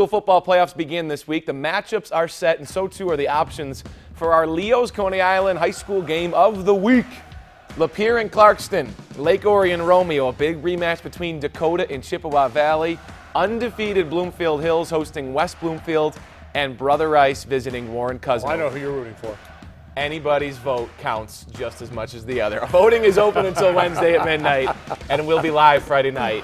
school football playoffs begin this week. The matchups are set, and so too are the options for our Leo's Coney Island High School game of the week. Lapeer and Clarkston, Lake Orion Romeo, a big rematch between Dakota and Chippewa Valley. Undefeated Bloomfield Hills hosting West Bloomfield, and Brother Rice visiting Warren Cousino. Well, I know who you're rooting for. Anybody's vote counts just as much as the other. Voting is open until Wednesday at midnight, and we'll be live Friday night